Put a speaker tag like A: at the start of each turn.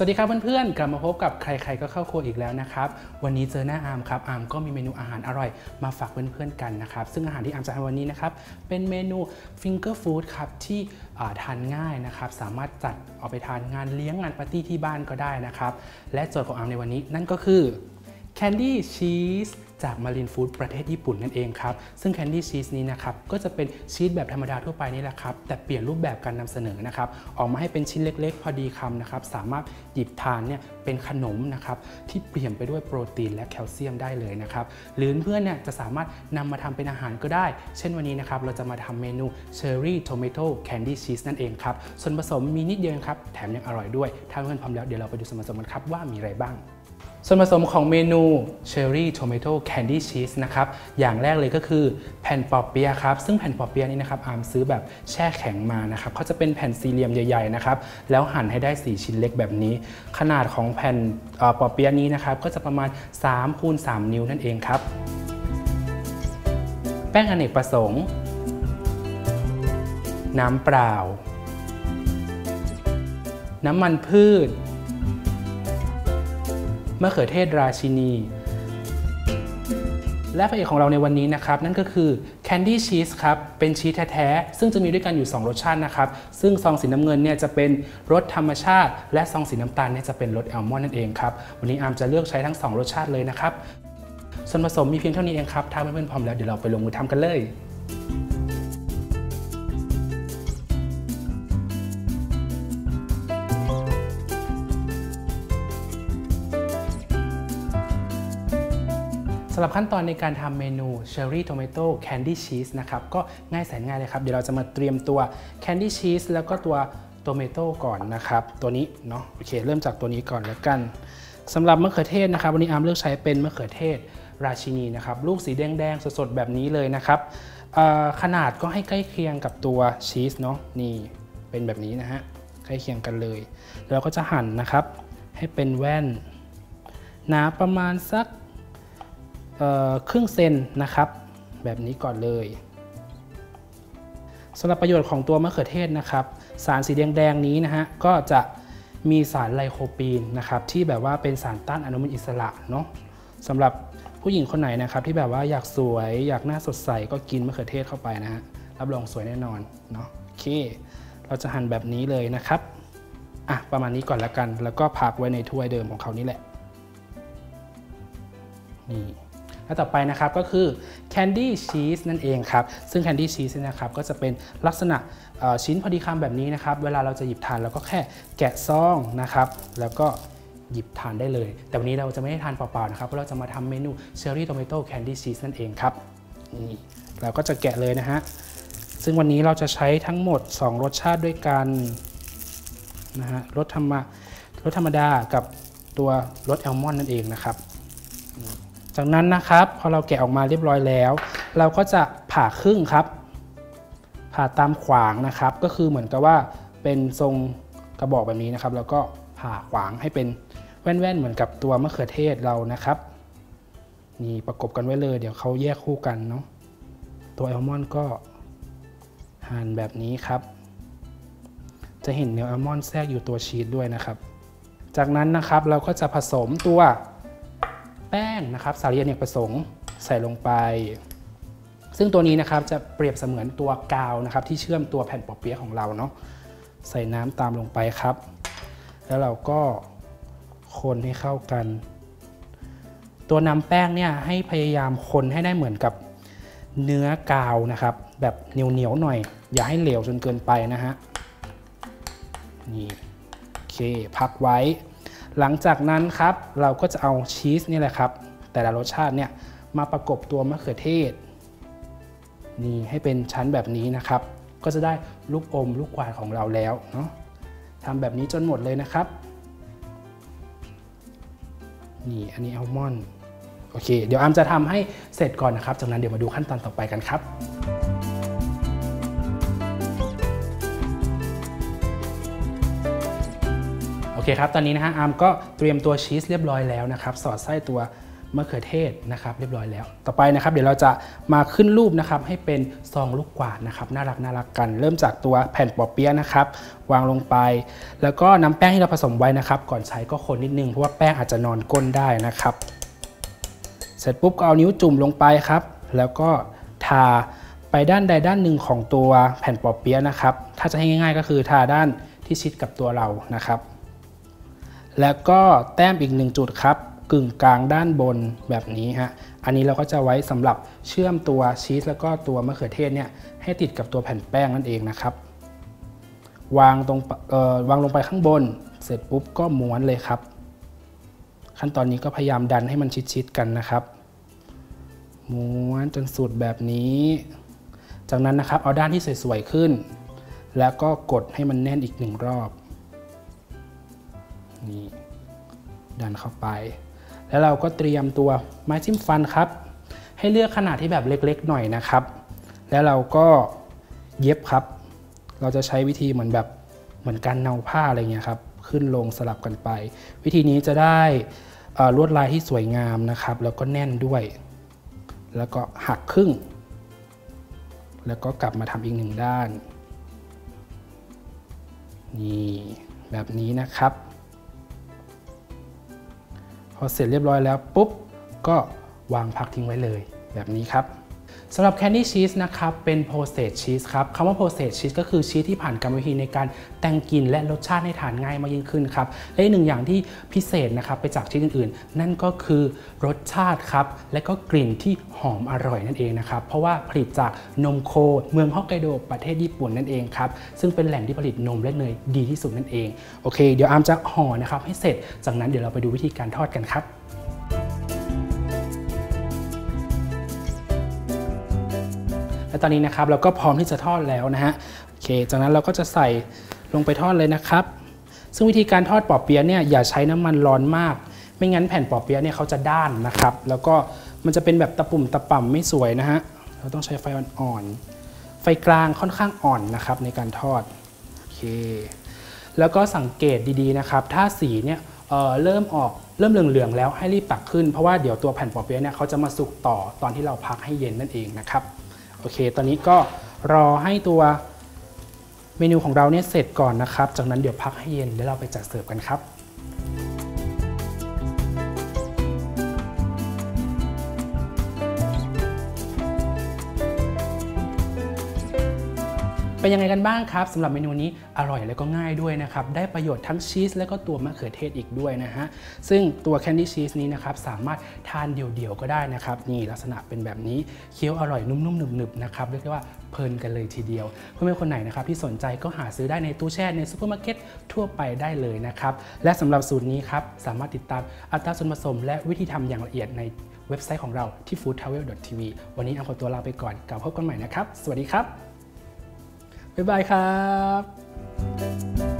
A: สวัสดีครับเพื่อนๆ กลับมาพบกับใครๆก็เข้าครัวอีกแล้วนะครับ วันนี้เจอหน้าอาร์มครับอาร์มก็มีเมนูอาหารอร่อยมาฝากเพื่อนๆกันนะครับ ซึ่งอาหารที่อาร์มจะทำวันนี้นะครับ เป็นเมนู finger food ครับที่ทานง่ายนะครับ สามารถจัดเอาไปทานงานเลี้ยงงานปาร์ตี้ที่บ้านก็ได้นะครับ และโจทย์ของอาร์มในวันนี้นั่นก็คือ candy cheese จาก Marin Food ประเทศญี่ปุ่นนั่นเองครับ ซึ่ง candy cheese นี้นะครับก็จะเป็นชีสแบบธรรมดาทั่วไปนี่แหละครับ แต่เปลี่ยนรูปแบบการนำเสนอนะครับออกมาให้เป็นชิ้นเล็ก ๆ พอดีคำนะครับสามารถหยิบทานเนี่ยเป็นขนมนะครับที่เปี่ยมไปด้วยโปรตีนและแคลเซียมได้เลยนะครับหรือเพื่อนเนี่ยจะสามารถนำมาทำเป็นอาหารก็ได้ เช่นวันนี้นะครับเราจะมาทำเมนู Cherry Tomato Candy Cheese นั่นเองครับส่วนผสมมีนิดเดียวครับแถมยังอร่อยด้วย ถ้าเพื่อนพร้อมแล้วเดี๋ยวเราไปดูส่วนผสมกันครับว่ามีอะไรบ้าง ส่วนผสมของเมนู Cherry Tomato Candy Cheese นะครับ อย่างแรกเลยก็คือแผ่นปอเปี๊ยะครับ ซึ่งแผ่นปอเปี๊ยะนี้นะครับ อาร์มซื้อแบบแช่แข็งมานะครับเขาจะเป็นแผ่นสี่เหลี่ยมใหญ่ๆนะครับ แล้วหั่นให้ได้ 4 ชิ้นเล็กแบบนี้ ขนาดของแผ่นเอ่อปอเปียนี้นะครับ ก็จะประมาณ3คูณ3นิ้วนั่นเองครับ แป้งอเนกประสงค์ น้ำเปล่า น้ำมันพืช มะเขือเทศราชินี และพระเอกของเราในวันนี้นะครับ นั่นก็คือ candy cheese ครับ เป็นชีสแท้ๆ ซึ่งจะมีด้วยกันอยู่ 2 รสชาตินะครับ ซึ่งซองสีน้ำเงินเนี่ยจะเป็นรสธรรมชาติ และซองสีน้ำตาลเนี่ยจะเป็นรสแอลมอนด์นั่นเองครับ วันนี้อาร์มจะเลือกใช้ทั้ง 2 รสชาติเลยนะครับส่วนผสมมีเพียงเท่านี้เองครับ ถ้าเพื่อนๆพร้อมแล้วเดี๋ยวเราไปลงมือทำกันเลยำหรับขั้นตอนในการทำเมนู Cherry Tomato Candy Cheese นะครับก็ง่ายแสนง่ายเลยครับ เดี๋ยวเราจะมาเตรียมตัว Candy Cheese แล้วก็ตัว Tomato ก่อนนะครับ ตัวนี้เนาะโอเค เริ่มจากตัวนี้ก่อนแล้วกันสำหรับมะเขือเทศนะครับ วันนี้อาร์มเลือกใช้เป็นมะเขือเทศราชินีนะครับ ลูกสีแดงๆ สดๆ แบบนี้เลยนะครับขนาดก็ให้ใกล้เคียงกับตัวชีสเนาะนี่เป็นแบบนี้นะฮะใกล้เคียงกันเลย แล้วก็จะหั่นนะครับ ให้เป็นแว่น หนาประมาณสัก ครึ่งเซนนะครับ แบบนี้ก่อนเลยสำหรับประโยชน์ของตัวมะเขือเทศนะครับ สารสีแดงๆนี้นะฮะก็จะมีสารไลโคปีนนะครับที่แบบว่าเป็นสารต้านอนุมูลอิสระเนาะสำหรับผู้หญิงคนไหนนะครับ ที่แบบว่าอยากสวยอยากหน้าสดใสก็กินมะเขือเทศเข้าไปนะฮะรับรองสวยแน่นอนเนาะโอเค เราจะหั่นแบบนี้เลยนะครับอะประมาณนี้ก่อนละกัน แล้วก็พักไว้ในถ้วยเดิมของเขานี่แหละนี่ และต่อไปนะครับก็คือ Candy Cheese นั่นเองครับ ซึ่ง Candy Cheese นยนะครับก็จะเป็นลักษณะชิ้นพอดีคำแบบนี้นะครับ เวลาเราจะหยิบทานเราก็แค่แกะซองนะครับ แล้วก็หยิบทานได้เลย แต่วันนี้เราจะไม่ได้ทานเปล่าๆนะครับ เพราะเราจะมาทำเมนู Cherry Tomato Candy Cheese นั่นเองครับนี่เราก็จะแกะเลยนะฮะ ซึ่งวันนี้เราจะใช้ทั้งหมด 2 รสชาติด้วยกันนะฮะรสธรรมรสธรรมดากับตัวรสแอลมอนด์นั่นเองนะครับ จากนั้นนะครับพอเราแกะออกมาเรียบร้อยแล้ว เราก็จะผ่าครึ่งครับ ผ่าตามขวางนะครับ ก็คือเหมือนกับว่าเป็นทรงกระบอกแบบนี้นะครับ แล้วก็ผ่าขวางให้เป็นแว่นๆเหมือนกับตัวมะเขือเทศเรานะครับนี่ประกบกันไว้เลย เดี๋ยวเขาแยกคู่กันเนาะตัวแอลมอนก็หั่นแบบนี้ครับ จะเห็นเนื้อแอลมอนแทรกอยู่ตัวชีสด้วยนะครับ จากนั้นนะครับเราก็จะผสมตัว แป้งนะครับสาลีอเนกประสงค์ใส่ลงไป ซึ่งตัวนี้นะครับจะเปรียบเสมือนตัวกาวนะครับที่เชื่อมตัวแผ่นปอเปี๊ยะของเราเนาะใส่น้ำตามลงไปครับ แล้วเราก็คนให้เข้ากัน ตัวน้ำแป้งเนี่ยให้พยายามคนให้ได้เหมือนกับเนื้อกาวนะครับ แบบเหนียวๆหน่อย อย่าให้เหลวจนเกินไปนะฮะนี่โอเคพักไว้ หลังจากนั้นครับเราก็จะเอาชีสนี่แหละครับ แต่ละรสชาติเนี่ยมาประกบตัวมะเขือเทศ นี่ให้เป็นชั้นแบบนี้นะครับ ก็จะได้ลูกอมลูกกวาดของเราแล้วเนาะทำแบบนี้จนหมดเลยนะครับ นี่อันนี้อัลมอนด์โอเค เดี๋ยวอามจะทำให้เสร็จก่อนนะครับ จากนั้นเดี๋ยวมาดูขั้นตอนต่อไปกันครับ เคครับ ตอนนี้นะฮะอาร์มก็เตรียมตัวชีสเรียบร้อยแล้วนะครับ สอดไส้ตัวมะเขือเทศนะครับ เรียบร้อยแล้ว ต่อไปนะครับ เดี๋ยวเราจะมาขึ้นรูปนะครับ ให้เป็นซองลูกกวาดนะครับ น่ารักน่ารักกัน เริ่มจากตัวแผ่นปอเปี๊ยะนะครับ วางลงไป แล้วก็น้ำแป้งที่เราผสมไว้นะครับ ก่อนใช้ก็คนนิดนึง เพราะว่าแป้งอาจจะนอนก้นได้นะครับ เสร็จปุ๊บก็เอานิ้วจุ่มลงไปครับ แล้วก็ทาไปด้านใดด้านหนึ่งของตัวแผ่นปอเปี๊ยะนะครับ ถ้าจะให้ง่าย ๆ ก็คือทาด้านที่ชิดกับตัวเรานะครับ แล้วก็แต้มอีกหนึ่งจุดครับ กึ่งกลางด้านบนแบบนี้ฮะ อันนี้เราก็จะไว้สำหรับเชื่อมตัวชีสแล้วก็ตัวมะเขือเทศเนี่ยให้ติดกับตัวแผ่นแป้งนั่นเองนะครับ วางตรงวางลงไปข้างบน เสร็จปุ๊บก็ม้วนเลยครับ ขั้นตอนนี้ก็พยายามดันให้มันชิดๆกันนะครับ ม้วนจนสุดแบบนี้ จากนั้นนะครับเอาด้านที่สวยๆขึ้น แล้วก็กดให้มันแน่นอีกหนึ่งรอบ นี่ดันเข้าไป แล้วเราก็เตรียมตัวไม้จิ้มฟันครับ ให้เลือกขนาดที่แบบเล็กๆ หน่อยนะครับ แล้วเราก็เย็บครับ เราจะใช้วิธีเหมือนแบบเหมือนการเนาผ้าอะไรเงี้ยครับ ขึ้นลงสลับกันไป วิธีนี้จะได้ลวดลายที่สวยงามนะครับ แล้วก็แน่นด้วย แล้วก็หักครึ่ง แล้วก็กลับมาทำอีกหนึ่งด้าน นี่แบบนี้นะครับ พอเสร็จเรียบร้อยแล้วปุ๊บก็วางพักทิ้งไว้เลยแบบนี้ครับ สำหรับ candy cheese นะครับเป็น processed cheese ครับคำว่า processed cheese ก็คือชีสที่ผ่านกรรมวิธีในการแต่งกลิ่นและรสชาติให้ทานง่ายมากยิ่งขึ้นครับและอีกหนึ่งอย่างที่พิเศษนะครับไปจากชีสอื่นๆ นั่นก็คือรสชาติครับและก็กลิ่นที่หอมอร่อยนั่นเองนะครับเพราะว่าผลิตจากนมโค เมืองฮอกไกโดประเทศญี่ปุ่นนั่นเองครับซึ่งเป็นแหล่งที่ผลิตนมและเนยดีที่สุดนั่นเองโอเค เดี๋ยวอาร์มจะห่อนะครับให้เสร็จจากนั้นเดี๋ยวเราไปดูวิธีการทอดกันครับ และตอนนี้นะครับเราก็พร้อมที่จะทอดแล้วนะฮะโอเค จากนั้นเราก็จะใส่ลงไปทอดเลยนะครับ ซึ่งวิธีการทอดปอเปี๊ยะเนี่ยอย่าใช้น้ำมันร้อนมาก ไม่งั้นแผ่นปอเปี๊ยะเนี่ยเขาจะด้านนะครับ แล้วก็มันจะเป็นแบบตะปุ่มตะป่ำไม่สวยนะฮะเราต้องใช้ไฟอ่อนๆไฟกลางค่อนข้างอ่อนนะครับในการทอดโอเคแล้วก็สังเกตดีๆนะครับ ถ้าสีเนี่ยเเริ่มออกเริ่มเหลืองๆแล้วให้รีบตักขึ้นเพราะว่าเดี๋ยวตัวแผ่นปอเปี๊ยะเนี่ยเขาจะมาสุกต่อตอนที่เราพักให้เย็นนั่นเองนะครับ โอเค ตอนนี้ก็รอให้ตัวเมนูของเราเนี่ยเสร็จก่อนนะครับ จากนั้นเดี๋ยวพักให้เย็นเดี๋ยวเราไปจัดเสิร์ฟกันครับ เป็นยังไงกันบ้างครับสำหรับเมนูนี้อร่อยและก็ง่ายด้วยนะครับ ได้ประโยชน์ทั้งชีสและก็ตัวมะเขือเทศอีกด้วยนะฮะ ซึ่งตัว candy cheese นี้นะครับ สามารถทานเดี่ยวๆก็ได้นะครับ นี่ลักษณะเป็นแบบนี้ เคี้ยวอร่อยนุ่มๆหนึบๆนะครับ เรียกได้ว่าเพลินกันเลยทีเดียวเพื่อนๆคนไหนนะครับที่สนใจก็หาซื้อได้ในตู้แช่ในซูเปอร์มาร์เก็ตทั่วไปได้เลยนะครับ และสำหรับสูตรนี้ครับสามารถติดตามอัตราส่วนผสม และวิธีทำอย่างละเอียดในเว็บไซต์ของเราที่ foodtravel.tv วันนี้อังขอตัวลาไปก่อนกลับพบกันใหม่นะครับ สวัสดีครับ บ๊ายบายครับ